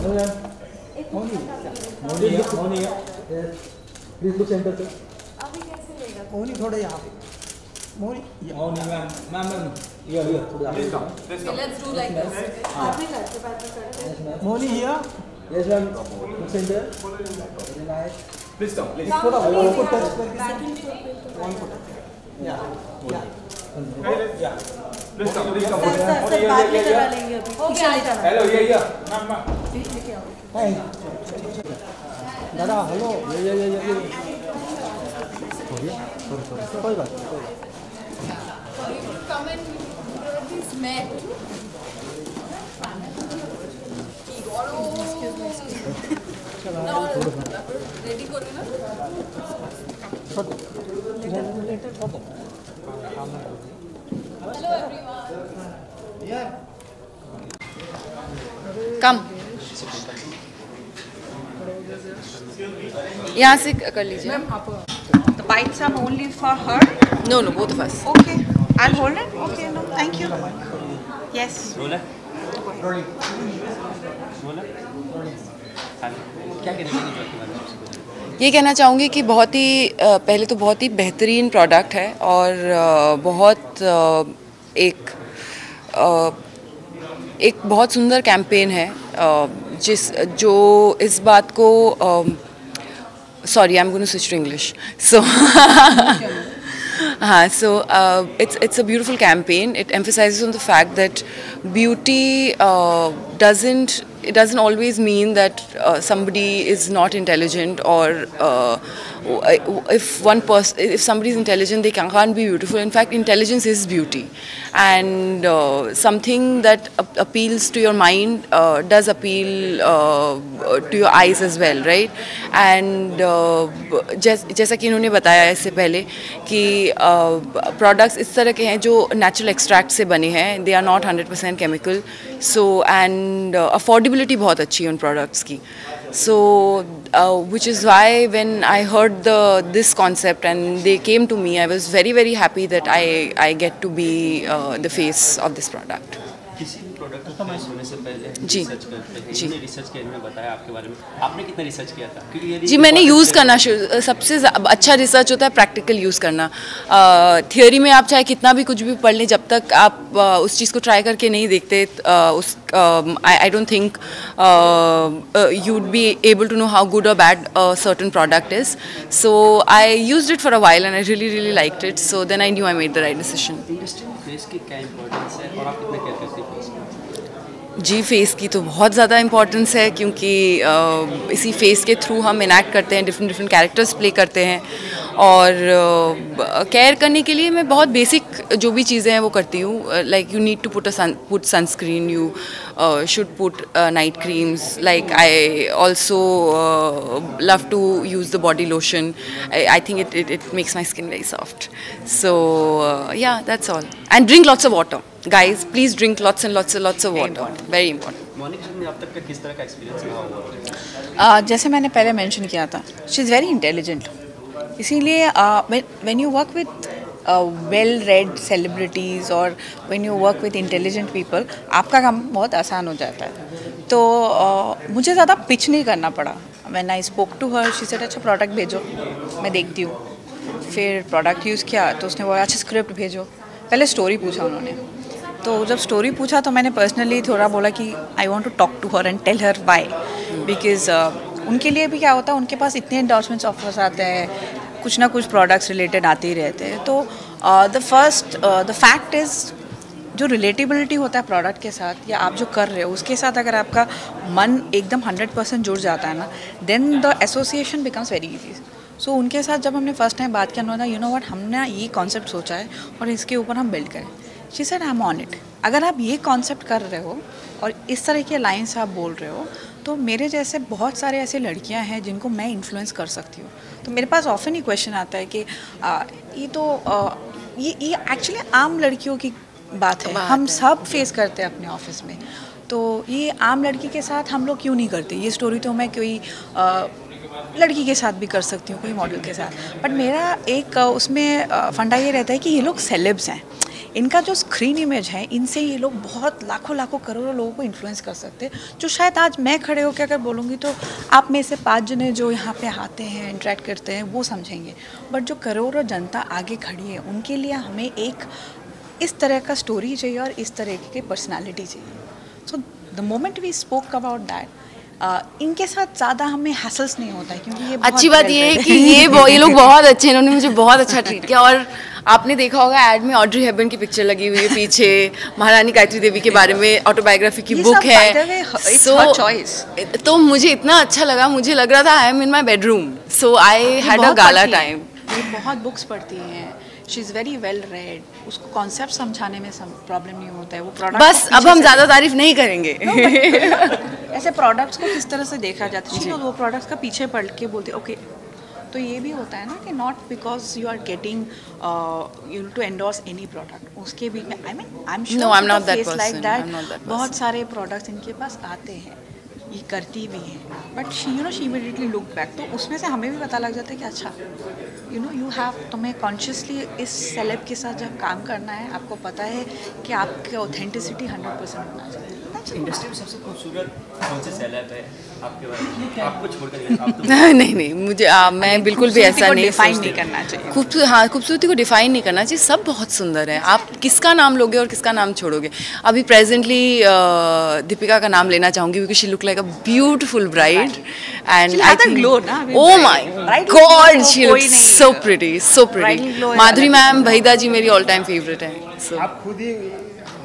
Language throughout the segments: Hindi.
Moni Moni please look center पे मोनी थोड़ा यहाँ पे Moni Moni ma'am ma'am ma'am ये ये थोड़ा Please come. Please come. Let's do like this. Moni here yes ma'am look center very nice Please come. Please. थोड़ा वॉल को टच करके वॉल को टच या हेलो ये ये दादा हेलो ये ये ये ये कोई बात रेडी कर लेना यहाँ से कर लीजिए The bites are only for her. No no both of us Okay, I'll hold it. Okay, no, thank you. Yes. ये कहना चाहूँगी कि बहुत ही पहले तो बहुत ही बेहतरीन प्रोडक्ट है और बहुत एक एक बहुत सुंदर कैंपेन है जिस जो इस बात को sorry, I'm going to switch to English. So, uh, so uh, it's it's a beautiful campaign. It emphasizes on the fact that beauty uh, doesn't it doesn't always mean that uh, somebody is not intelligent or uh, if one person if somebody is intelligent they can, can't be beautiful in fact intelligence is beauty and uh, something that ap- appeals to your mind uh, does appeal uh, to your eyes as well right and uh, जैस, जैसा कि इन्होंने बताया इससे पहले कि प्रोडक्ट्स इस तरह के हैं जो नेचुरल एक्सट्रैक्ट से बने हैं they are not hundred percent chemical so and credibility बहुत अच्छी है उन प्रोडक्ट्स की। So which is why when I heard the this concept and they came to me I was very very happy that I I get to be the face of this product product होने से पहले जी। रिसर्च करते हैं जी। रिसर्च किया इन्होंने बताया आपके बारे में। आपने कितना रिसर्च किया था? क्योंकि जी मैंने यूज़ करना सबसे अच्छा रिसर्च होता है प्रैक्टिकल यूज़ करना। थियोरी में आप चाहे कितना भी कुछ भी पढ़ लें जब तक आप उस चीज़ को ट्राई करके नहीं देखते उस I I don't think you would be able to know how good or bad certain product is so I use it for a while and I really really like it so then I knew I made the right decision में फेस की क्या इंपॉर्टेंस है और आप कितना कहते हैं प्लेस जी फेस की तो बहुत ज़्यादा इम्पोर्टेंस है क्योंकि इसी फेस के थ्रू हम इनैक्ट करते हैं डिफरेंट डिफरेंट कैरेक्टर्स प्ले करते हैं। और केयर करने के लिए मैं बहुत बेसिक जो भी चीज़ें हैं वो करती हूँ। Like you need to put a put sunscreen you should put night creams like I also love to use the body lotion I think it it it makes my skin very soft so yeah that's all and drink lots of water guys please drink lots and lots and lots of water. Very important. Morning में अब तक का किस तरह का एक्सपीरियंस रहा होगा? Uh, जैसे मैंने पहले मेंशन किया था शी इज़ वेरी इंटेलिजेंट इसीलिए when you work with well read celebrities और when you work with intelligent people आपका काम बहुत आसान हो जाता है। तो uh, मुझे ज़्यादा पिच नहीं करना पड़ा। When I spoke to her she said अच्छा प्रोडक्ट भेजो मैं देखती हूँ। फिर प्रोडक्ट यूज़ किया तो उसने बोला अच्छा स्क्रिप्ट भेजो। पहले स्टोरी पूछा उन्होंने। तो जब स्टोरी पूछा तो मैंने पर्सनली थोड़ा बोला कि I want to talk to her and tell her why because उनके लिए भी क्या होता है उनके पास इतने इंडोर्समेंट्स ऑफर्स आते हैं, कुछ ना कुछ प्रोडक्ट्स रिलेटेड आते ही रहते हैं। तो the first the fact is जो रिलेटिबिलिटी होता है प्रोडक्ट के साथ, या आप जो कर रहे हो, उसके साथ अगर आपका मन एकदम हंड्रेड परसेंट जुड़ जाता है ना then the association becomes very easy so उनके साथ जब हमने फ़र्स्ट टाइम बात किया, उन्होंने यू नो वट हमने ये कॉन्सेप्ट सोचा है और इसके ऊपर हम बिल्ड करें. She sir I am on it अगर आप ये कॉन्सेप्ट कर रहे हो और इस तरह के लाइन्स आप बोल रहे हो तो मेरे जैसे बहुत सारे ऐसे लड़कियाँ हैं जिनको मैं इन्फ्लुएंस कर सकती हूँ। तो मेरे पास ऑफन ही क्वेश्चन आता है कि आ, ये तो आ, ये ये एक्चुअली आम लड़कियों की बात है। बात हम है। सब फेस करते हैं अपने ऑफ़िस में। तो ये आम लड़की के साथ हम लोग क्यों नहीं करते? ये स्टोरी तो मैं कोई आ, लड़की के साथ भी कर सकती हूँ कोई मॉडल के साथ। बट मेरा एक उसमें फंडा ये रहता है कि ये लोग सेलेब्स हैं। इनका जो स्क्रीन इमेज है, इनसे ये लोग बहुत लाखों लाखों, करोड़ों लोगों को इन्फ्लुएंस कर सकते हैं, जो शायद आज मैं खड़े होकर अगर बोलूँगी तो आप में से पाँच जने जो यहाँ पे आते हैं इंटरेक्ट करते हैं, वो समझेंगे। बट जो करोड़ों जनता आगे खड़ी है, उनके लिए हमें एक इस तरह का स्टोरी चाहिए और इस तरह की पर्सनैलिटी चाहिए। So the moment we spoke about that इनके साथ ज़्यादा हमें हैसल्स नहीं होता है क्योंकि ये बहुत अच्छी बात ये है कि ये ये लोग बहुत अच्छे हैं इन्होंने मुझे बहुत अच्छा ट्रीट किया। और आपने देखा होगा एड में ऑड्री हेबन की पिक्चर लगी हुई है पीछे महारानी गायत्री देवी के बारे में ऑटोबायोग्राफी की बुक है। her choice. तो मुझे इतना अच्छा लगा मुझे लग रहा था I am in my bedroom so I had a gala. Time ये बहुत बुक्स पढ़ती हैं। She is very well read उसको कॉन्सेप्ट समझाने में प्रॉब्लम नहीं होता है। वो प्रोडक्ट बस अब हम ज़्यादा तारीफ़ नहीं करेंगे। ऐसे प्रोडक्ट्स को किस तरह से देखा जाता है? वो प्रोडक्ट्स का पीछे पढ़ के बोलते ओके तो ये भी होता है ना कि not because you are getting you to endorse any product उसके भी में I mean I am No, I'm not that person. Like that बहुत सारे प्रोडक्ट्स इनके पास आते हैं। ये करती भी हैं। But she you know she immediately look back तो उसमें से हमें भी पता लग जाता है कि अच्छा यू नो यू हैव तुम्हें कॉन्शियसली इस सेलेब के साथ जब काम करना है, आपको पता है कि आपकी ऑथेंटिसिटी हंड्रेड परसेंट होना चाहिए। इंडस्ट्री में सबसे खूबसूरत कौन से सेलेब है आपके बारे में? आपको छोड़कर आप तो नहीं नहीं मुझे आ, मैं बिल्कुल भी ऐसा नहीं डिफाइन नहीं करना चाहिए। खूबसूरत हाँ खूबसूरती को डिफाइन नहीं करना चाहिए। सब बहुत सुंदर है। आप किसका नाम लोगे और किसका नाम छोड़ोगे? अभी प्रेजेंटली दीपिका का नाम लेना चाहूँगी क्योंकि she look like a beautiful bride and a glow ना, ओ माय गॉड शी नहीं so. Pretty so pretty Madhuri ma'am भईदा ji मेरी ऑल टाइम फेवरेट है आप खुद ही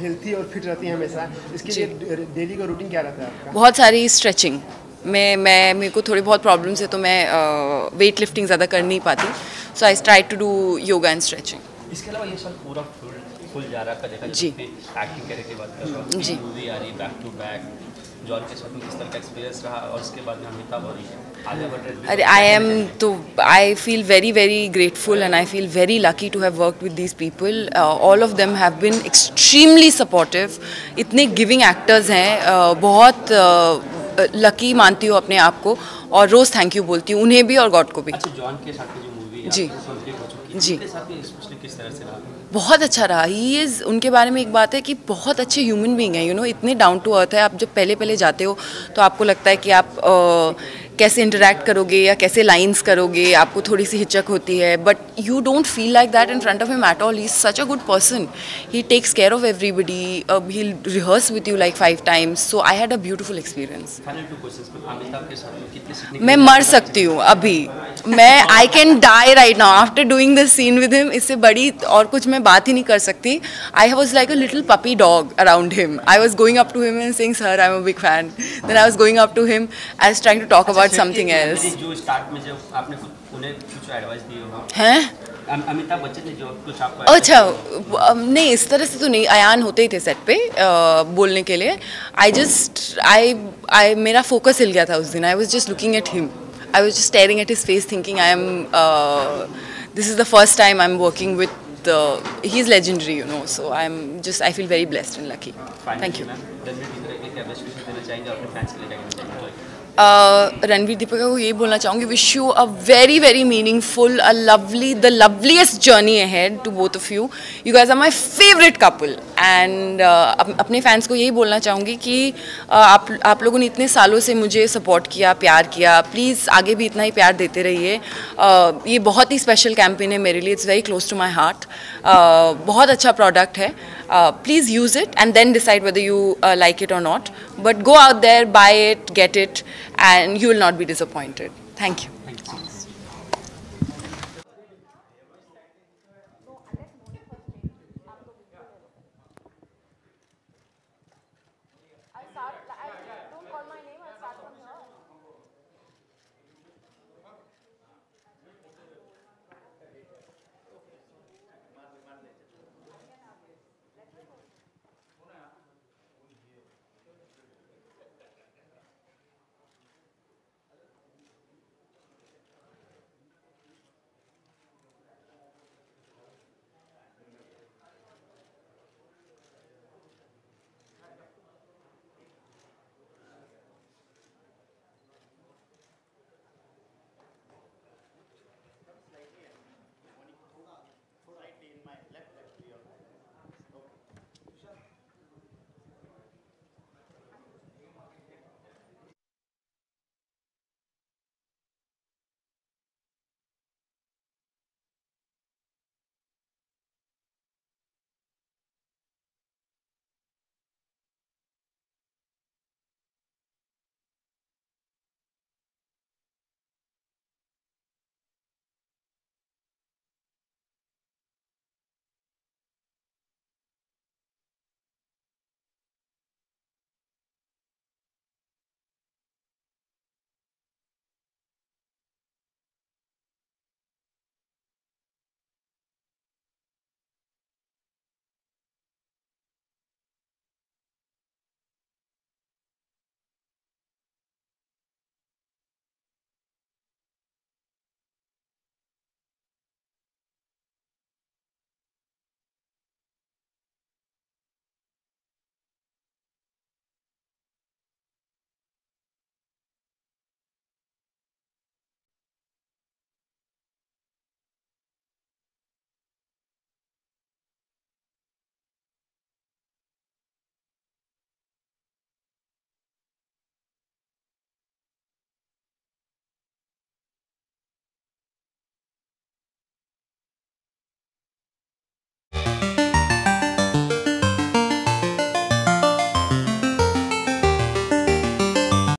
हेल्थी और फिट रहती हैं हमेशा। इसके लिए डेली का रूटीन क्या रहता है आपका? बहुत सारी स्ट्रेचिंग मैं मैं मेरे को थोड़ी बहुत प्रॉब्लम्स है तो मैं वेट लिफ्टिंग ज़्यादा कर नहीं पाती। So I try to do yoga and stretching इसके अलावा ये साल पूरा फुल फुल जा रहा है जी। एक्टिंग करने के हूँ जी। आ रही बैक टू बैक जॉन के साथ में किस तरह का एक्सपीरियंस रहा और उसके बाद में अमिताभ और ये आगे अरे आई एम तो I feel very very grateful and I feel very lucky to have work with these people all of them have been extremely supportive इतने गिविंग एक्टर्स हैं uh, बहुत लकी मानती हूँ अपने आप को और रोज़ थैंक यू बोलती हूँ उन्हें भी और गॉड को भी। अच्छा जॉन के साथ जो मूवी जी। किस तरह से रहा? बहुत अच्छा रहा। ही इज़ उनके बारे में एक बात है कि बहुत अच्छे ह्यूमन बींग हैं यू नो इतने डाउन टू अर्थ है। आप जब पहले पहले जाते हो तो आपको लगता है कि आप अ, कैसे इंटरेक्ट करोगे या कैसे लाइंस करोगे? आपको थोड़ी सी हिचक होती है but you don't feel like that in front of him at all he is such a good person he takes care of everybody he rehearse with you like five times so I had a beautiful experience में मर सकती हूँ अभी। मैं I can die right now after doing this scene with him इससे बड़ी और कुछ मैं बात ही नहीं कर सकती। I was like a little puppy dog around him I was going up to him and sing sir I am a big fan then I was going up to him I was trying to talk about something else जो स्टार्ट में जब आपने उन्हें कुछ एडवाइस दी हो? हैं अमिताभ बच्चन ने जो कुछ आपको अच्छा नहीं इस तरह से तो नहीं अयान होते ही थे सेट पे अ, बोलने के लिए। आई जस्ट आई आई मेरा फोकस हिल गया था उस दिन। I was just looking at him I was just staring at his face thinking I am this is the first time I am working with he is legendary you know so I am just I feel very blessed and lucky thank you Ranveer uh, Deepika को यही बोलना चाहूँगी wish you a very very meaningful a lovely the loveliest journey ahead to both of you you guys are my favourite couple and अपने फैंस को यही बोलना चाहूँगी कि uh, आप आप लोगों ने इतने सालों से मुझे सपोर्ट किया प्यार किया। प्लीज़ आगे भी इतना ही प्यार देते रहिए। Uh, ये बहुत ही स्पेशल कैंपेन है मेरे लिए। It's very close to my heart बहुत अच्छा प्रोडक्ट है। Please use it and then decide whether you like it और not but go out there, buy it, get it, and you will not be disappointed. Thank you. Thank you.